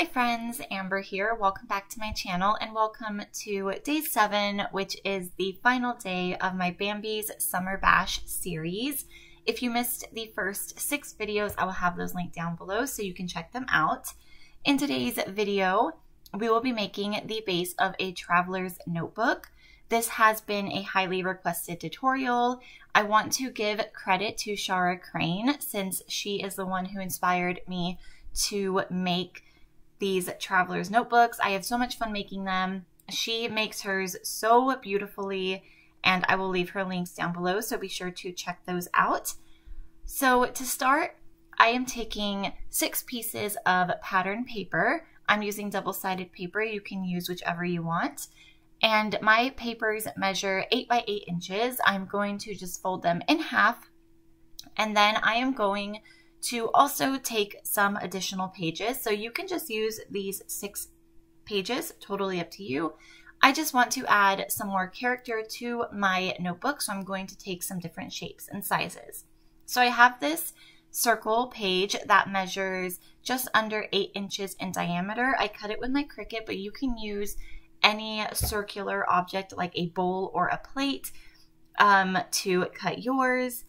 Hi friends, Amber here. Welcome back to my channel and welcome to day seven, which is the final day of my Bambi's Summer Bash series. If you missed the first six videos, I will have those linked down below so you can check them out. In today's video, we will be making the base of a traveler's notebook. This has been a highly requested tutorial. I want to give credit to Shara Crane since she is the one who inspired me to make these traveler's notebooks. I have so much fun making them. She makes hers so beautifully, and I will leave her links down below, so be sure to check those out. So to start, I am taking six pieces of pattern paper. I'm using double-sided paper. You can use whichever you want. And my papers measure 8 by 8 inches. I'm going to just fold them in half. And then I am going to also take some additional pages. So you can just use these six pages, totally up to you. I just want to add some more character to my notebook, so I'm going to take some different shapes and sizes. So I have this circle page that measures just under 8 inches in diameter. I cut it with my Cricut, but you can use any circular object like a bowl or a plate um, to cut yours.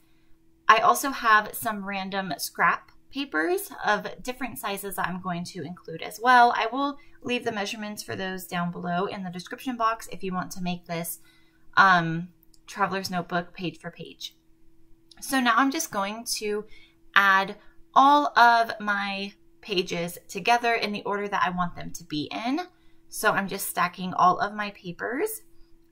I also have some random scrap papers of different sizes that I'm going to include as well. I will leave the measurements for those down below in the description box if you want to make this um, traveler's notebook page for page. So now I'm just going to add all of my pages together in the order that I want them to be in. So I'm just stacking all of my papers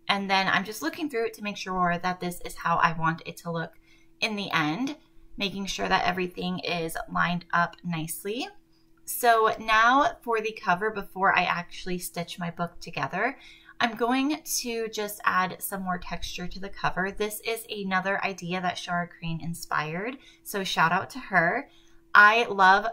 and then I'm just looking through it to make sure that this is how I want it to look in the end, making sure that everything is lined up nicely. So now for the cover, before I actually stitch my book together, I'm going to just add some more texture to the cover. This is another idea that Shara Crane inspired, so shout out to her. I love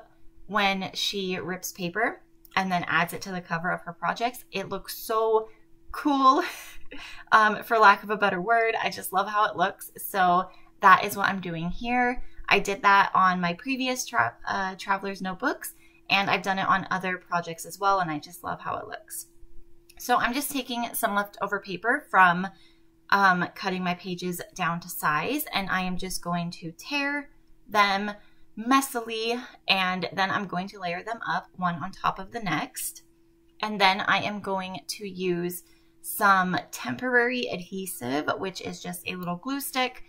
when she rips paper and then adds it to the cover of her projects. It looks so cool, um, for lack of a better word. I just love how it looks. So that is what I'm doing here. I did that on my previous tra uh, traveler's notebooks and I've done it on other projects as well and I just love how it looks. So I'm just taking some leftover paper from um, cutting my pages down to size and I am just going to tear them messily and then I'm going to layer them up one on top of the next. And then I am going to use some temporary adhesive, which is just a little glue stick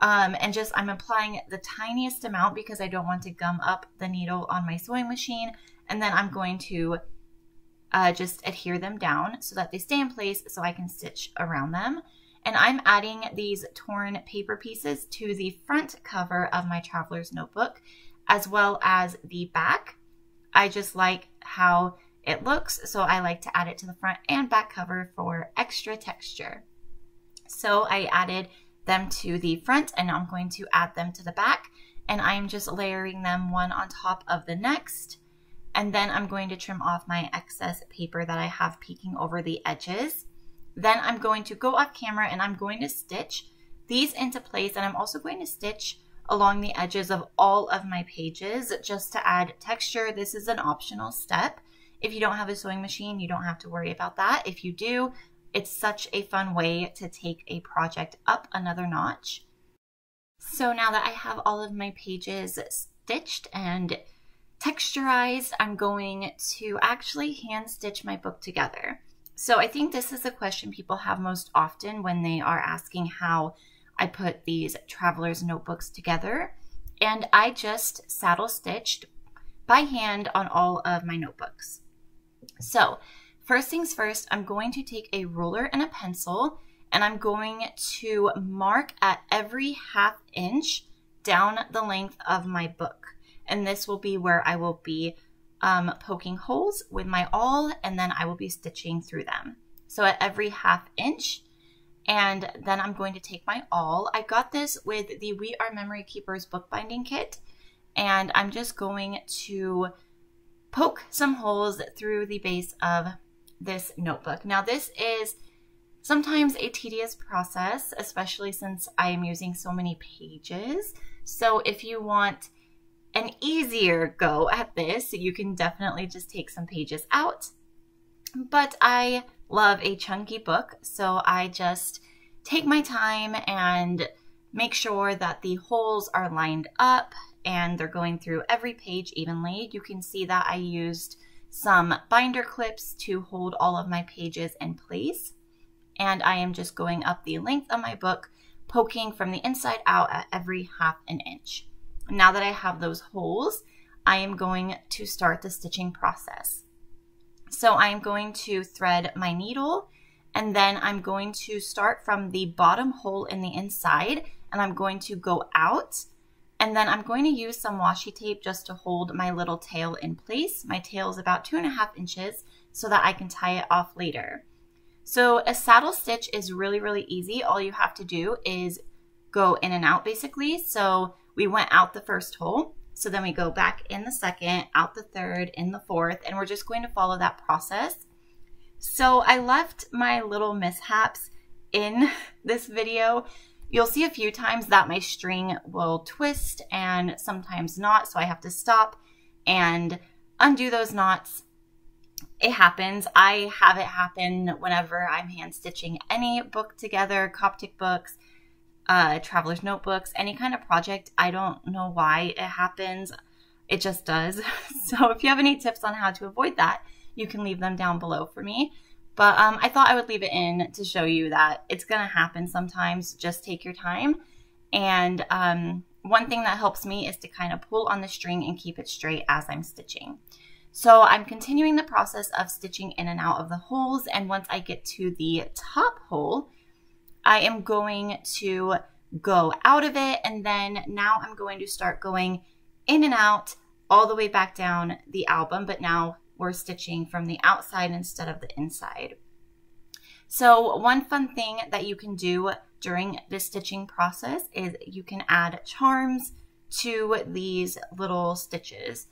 um, and just I'm applying the tiniest amount because I don't want to gum up the needle on my sewing machine. And then I'm going to uh, just adhere them down so that they stay in place so I can stitch around them. And I'm adding these torn paper pieces to the front cover of my traveler's notebook as well as the back. I just like how it looks, so I like to add it to the front and back cover for extra texture. So I added them to the front and I'm going to add them to the back and I'm just layering them one on top of the next and then I'm going to trim off my excess paper that I have peeking over the edges. Then I'm going to go off camera and I'm going to stitch these into place and I'm also going to stitch along the edges of all of my pages just to add texture. This is an optional step. If you don't have a sewing machine, you don't have to worry about that. If you do, it's such a fun way to take a project up another notch. So now that I have all of my pages stitched and texturized, I'm going to actually hand stitch my book together. So I think this is a question people have most often when they are asking how I put these traveler's notebooks together. And I just saddle stitched by hand on all of my notebooks. So First things first, I'm going to take a ruler and a pencil and I'm going to mark at every half inch down the length of my book. And this will be where I will be um, poking holes with my awl and then I will be stitching through them. So at every half inch, and then I'm going to take my awl. I got this with the We Are Memory Keepers bookbinding kit, and I'm just going to poke some holes through the base of this notebook. Now this is sometimes a tedious process, especially since I am using so many pages. So if you want an easier go at this. You can definitely just take some pages out. But I love a chunky book, so I just take my time and make sure that the holes are lined up and they're going through every page evenly. You can see that I used some binder clips to hold all of my pages in place. And I am just going up the length of my book, poking from the inside out at every half an inch. Now that I have those holes, I am going to start the stitching process. So I am going to thread my needle and then I'm going to start from the bottom hole in the inside and I'm going to go out and then I'm going to use some washi tape just to hold my little tail in place. My tail is about two and a half inches so that I can tie it off later. So a saddle stitch is really, really easy. All you have to do is go in and out basically. So we went out the first hole. So then we go back in the second, out the third, in the fourth, and we're just going to follow that process. So I left my little mishaps in this video You'll see a few times that my string will twist and sometimes not, so I have to stop and undo those knots. It happens. I have it happen whenever I'm hand stitching any book together, Coptic books, uh, traveler's notebooks, any kind of project. I don't know why it happens. It just does. So if you have any tips on how to avoid that, you can leave them down below for me. But um, I thought I would leave it in to show you that it's going to happen sometimes. Just take your time. And um, one thing that helps me is to kind of pull on the string and keep it straight as I'm stitching. So I'm continuing the process of stitching in and out of the holes. And once I get to the top hole, I am going to go out of it. And then now I'm going to start going in and out all the way back down the album, but now we're stitching from the outside instead of the inside. So one fun thing that you can do during the stitching process is you can add charms to these little stitches.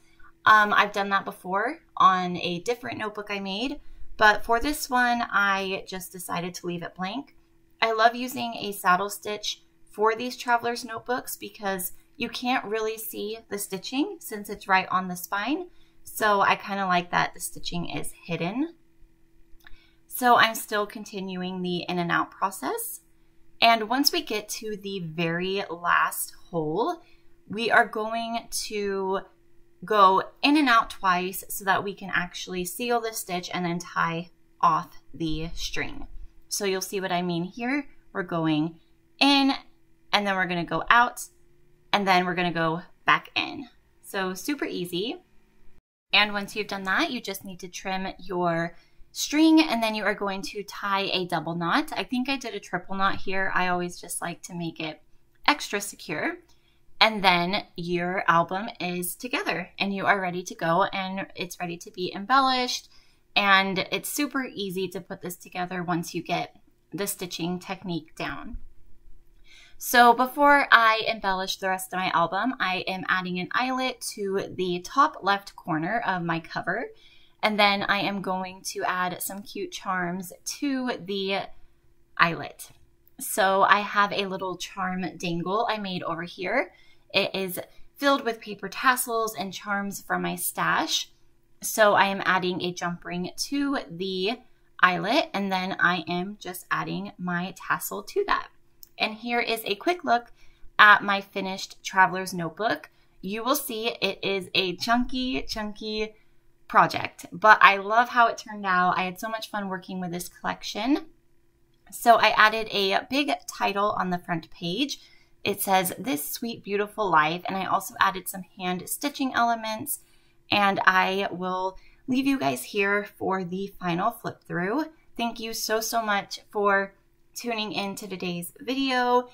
Um, I've done that before on a different notebook I made, but for this one, I just decided to leave it blank. I love using a saddle stitch for these traveler's notebooks because you can't really see the stitching since it's right on the spine. So I kind of like that the stitching is hidden. So I'm still continuing the in and out process. And once we get to the very last hole, we are going to go in and out twice so that we can actually seal the stitch and then tie off the string. So you'll see what I mean here. We're going in and then we're going to go out and then we're going to go back in. So super easy. And once you've done that, you just need to trim your string and then you are going to tie a double knot. I think I did a triple knot here. I always just like to make it extra secure. And then your album is together and you are ready to go and it's ready to be embellished. And it's super easy to put this together once you get the stitching technique down. So before I embellish the rest of my album, I am adding an eyelet to the top left corner of my cover. And then I am going to add some cute charms to the eyelet. So I have a little charm dangle I made over here. It is filled with paper tassels and charms from my stash. So I am adding a jump ring to the eyelet and then I am just adding my tassel to that. And here is a quick look at my finished traveler's notebook. You will see it is a chunky, chunky project, but I love how it turned out. I had so much fun working with this collection. So I added a big title on the front page. It says, This Sweet Beautiful Life, and I also added some hand stitching elements, and I will leave you guys here for the final flip through. Thank you so, so much for tuning in to today's video.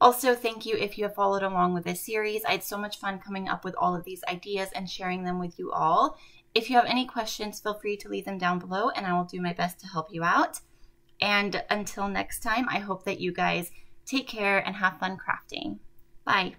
Also, thank you if you have followed along with this series. I had so much fun coming up with all of these ideas and sharing them with you all. If you have any questions, feel free to leave them down below and I will do my best to help you out. And until next time, I hope that you guys take care and have fun crafting. Bye.